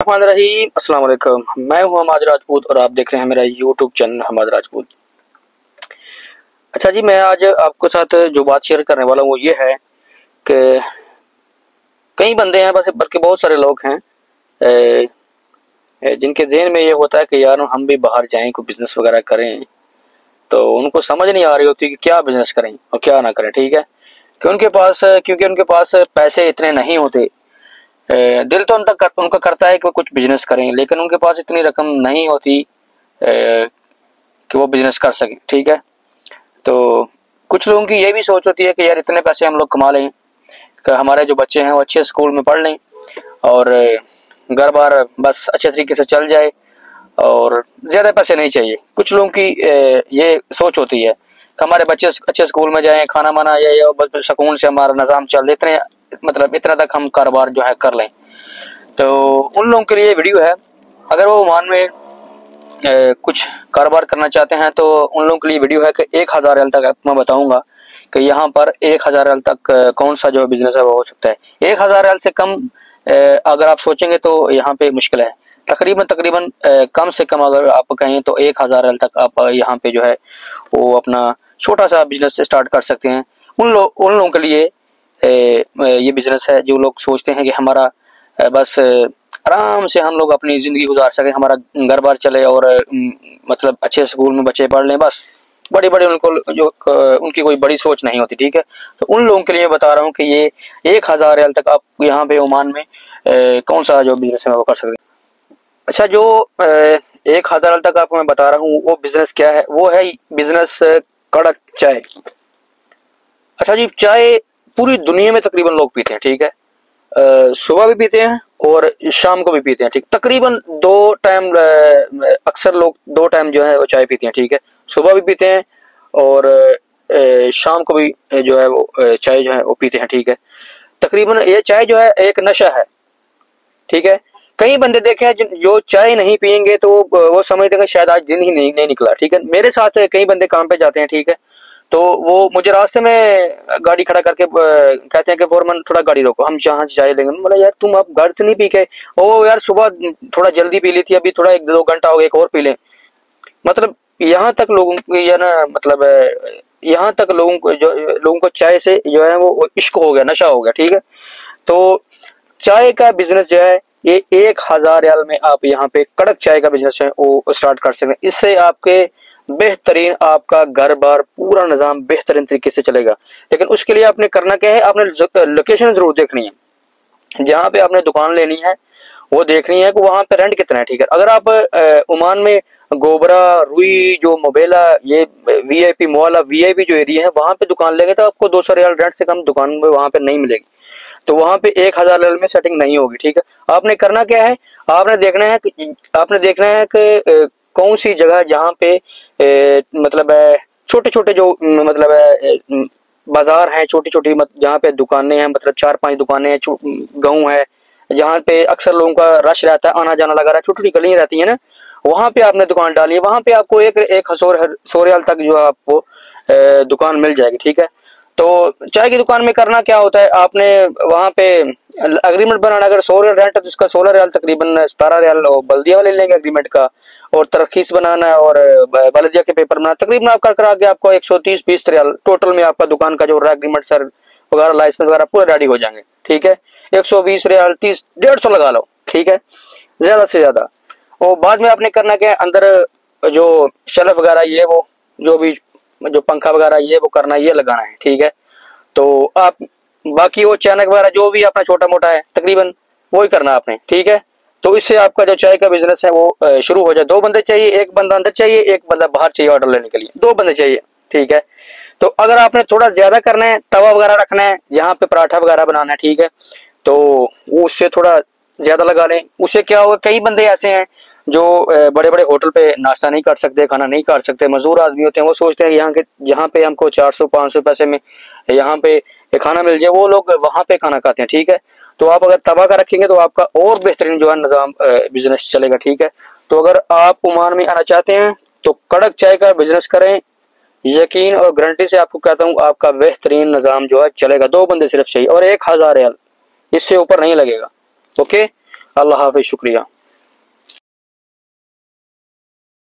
अस्सलाम वालेकुम मैं हूँ हमाद राजपूत और आप देख रहे हैं मेरा यूट्यूब चैनल हमाद राजपूत। अच्छा जी, मैं आज आपके साथ जो बात शेयर करने वाला हूँ वो ये है कि कई बंदे हैं, बस बल्कि बहुत सारे लोग हैं जिनके जहन में ये होता है कि यार हम भी बाहर जाएँ, कोई बिज़नेस वगैरह करें तो उनको समझ नहीं आ रही होती कि क्या बिज़नेस करें और क्या ना करें, ठीक है? कि उनके पास, क्योंकि उनके पास पैसे इतने नहीं होते दिल तो उनका कर, उनका करता है कि वो कुछ बिज़नेस करें लेकिन उनके पास इतनी रकम नहीं होती कि वो बिज़नेस कर सकें ठीक है? तो कुछ लोगों की ये भी सोच होती है कि यार इतने पैसे हम लोग कमा लें कि हमारे जो बच्चे हैं वो अच्छे स्कूल में पढ़ लें और घर बार बस अच्छे तरीके से चल जाए और ज़्यादा पैसे नहीं चाहिए। कुछ लोगों की ये सोच होती है कि हमारे बच्चे अच्छे स्कूल में जाएँ खाना माना या या बस सुकून से हमारा निज़ाम चल इतने मतलब इतना तक हम कारोबार जो है कर लें। तो उन लोगों के लिए वीडियो है। अगर वो मान में ए, कुछ कारोबार करना चाहते हैं तो उन लोगों के लिए वीडियो है कि एक हज़ार एल तक मैं बताऊँगा कि यहाँ पर एक हज़ार एल तक कौन सा जो बिज़नेस है वो हो सकता है। एक हज़ार एल से कम ए, अगर आप सोचेंगे तो यहाँ पे मुश्किल है। तकरीबन तकरीबन कम से कम अगर आप कहें तो एक हज़ार एल तक आप यहाँ पे जो है वो अपना छोटा सा बिज़नेस स्टार्ट कर सकते हैं। उन लोग उन लोगों के लिए ये बिज़नेस है जो लोग सोचते हैं कि हमारा बस आराम से हम लोग अपनी ज़िंदगी गुजार सकें हमारा घर बार चले और मतलब अच्छे स्कूल में बच्चे पढ़ लें बस। बड़ी बड़ी उनको जो उनकी कोई बड़ी सोच नहीं होती ठीक है? तो उन लोगों के लिए बता रहा हूँ कि ये एक हज़ार रियाल तक आप यहाँ पे ओमान में ए, कौन सा जो बिज़नेस है वो कर सकते हैं। अच्छा जो ए, एक हज़ार रियाल तक आपको मैं बता रहा हूँ वो बिज़नेस क्या है? वो है बिज़नेस कड़क चाय। अच्छा जी चाय पूरी दुनिया में तकरीबन लोग पीते हैं ठीक है? सुबह भी पीते हैं और शाम को भी पीते हैं ठीक? तकरीबन दो टाइम अक्सर लोग दो टाइम जो है वो चाय पीते हैं ठीक है? सुबह भी पीते हैं और शाम को भी जो है वो चाय जो है वो पीते हैं ठीक है? तकरीबन ये चाय जो है एक नशा है ठीक है? कई बंदे देखे हैं जो चाय नहीं पियेंगे तो वो समझते हैं शायद आज दिन ही नहीं, नहीं निकला ठीक है? मेरे साथ कई बंदे काम पे जाते हैं ठीक है? तो वो मुझे रास्ते में गाड़ी खड़ा करके कहते हैं कि फोरमन थोड़ा गाड़ी रोको। हम जहाँ जाए लेंगे। बोला, यार, तुम अब घर से नहीं पी के ओ, यार, सुबह थोड़ा जल्दी पी ली थी, अभी थोड़ा एक दो घंटा हो गया, एक और पी लें। मतलब यहाँ तक लोगों को, या ना मतलब यहाँ तक लोगों को, जो, लोगों को चाय से जो है वो इश्क हो गया, नशा हो गया, ठीक है? तो चाय का बिज़नेस जो है, ये एक हज़ार रियाल में आप यहाँ पे कड़क चाय का बिज़नेस है, वो स्टार्ट कर सकते हैं। इससे आपके बेहतरीन आपका घर बार पूरा निज़ाम बेहतरीन तरीके से चलेगा। लेकिन उसके लिए आपने करना क्या है? आपने लोकेशन ज़रूर देखनी है। जहाँ पे आपने दुकान लेनी है, वो देखनी है कि वहाँ पे रेंट कितना है, ठीक है? अगर आप ओमान में गोबरा, रुई, जो मोबेला, ये वी आई पी मोला वी आई पी जो एरिया है, वहाँ पे दुकान लेंगे तो आपको दो सौ रियाल रेंट से कम दुकान में वहाँ पे नहीं मिलेगी। तो वहाँ पे एक हज़ार रियाल में सेटिंग नहीं होगी, ठीक है? आपने करना क्या है? आपने देखना है आपने देखना है कि कौन सी जगह जहाँ पे ए, मतलब छोटे छोटे जो मतलब बाज़ार है छोटी छोटी मत, जहाँ पे दुकानें हैं मतलब चार पाँच दुकानें हैं गाँव है जहाँ पे अक्सर लोगों का रश रहता है आना जाना लगा रहा है छोटी छोटी गलियाँ रहती है ना वहाँ पे आपने दुकान डाली है वहाँ पे आपको एक एक सौ तक जो है आपको दुकान मिल जाएगी ठीक है? तो चाय की दुकान में करना क्या होता है आपने वहाँ पे अग्रीमेंट बनाना, अगर सौ रियाल रेंट है तो उसका सोलह रियाल तकरीबन सतारह रियाल बल्दिया वाले लेंगे अग्रीमेंट का, और तरखीस बनाना और बल्दिया के पेपर बनाना, तकरीबन आपका करा के आपको एक सौ तीस, बीस रियाल टोटल में आपका दुकान का जो अग्रीमेंट सर वगैरह लाइसेंस वगैरह, पूरे रेडी हो जाएँगे, ठीक है? एक सौ बीस रियाल, तीस, डेढ़ सौ लगा लो, ठीक है? ज़्यादा से ज़्यादा। और बाद में आपने करना क्या अंदर जो शेल्फ वगैरह, ये वो, जो भी, जो पंखा वगैरह, ये वो करना, ये लगाना है, ठीक है? तो आप बाकी वो चैनक वगैरह जो भी अपना छोटा मोटा है, तकरीबन वो ही करना आपने, ठीक है? तो इससे आपका जो चाय का बिज़नेस है वो शुरू हो जाए। दो बंदे चाहिए, एक बंदा अंदर चाहिए, एक बंदा बाहर चाहिए ऑर्डर लेने के लिए। दो बंदे चाहिए, ठीक है? तो अगर आपने थोड़ा ज़्यादा करना है, तवा वगैरह रखना है, यहाँ पे पराठा वगैरह बनाना है, ठीक है? तो उससे थोड़ा ज़्यादा लगा लें। उससे क्या होगा, कई बंदे ऐसे हैं जो बड़े बड़े होटल पे नाश्ता नहीं कर सकते, खाना नहीं कर सकते, मजदूर आदमी होते हैं, वो सोचते हैं यहाँ के, यहाँ पे हमको चार सौ, पाँच सौ पैसे में, यहाँ पे खाना मिल जाए, वो लोग वहाँ पे खाना खाते हैं, ठीक है? तो आप अगर तबाह का रखेंगे तो आपका और बेहतरीन जो है निज़ाम बिज़नेस चलेगा, ठीक है? तो अगर आप ओमान में आना चाहते हैं तो कड़क चाय का बिज़नेस करें। यकीन और गारंटी से आपको कहता हूँ, आपका बेहतरीन निज़ाम जो है चलेगा। दो बंदे सिर्फ़ चाहिए, और एक हज़ार इससे ऊपर नहीं लगेगा ओके अल्लाह हाफिज, शुक्रिया।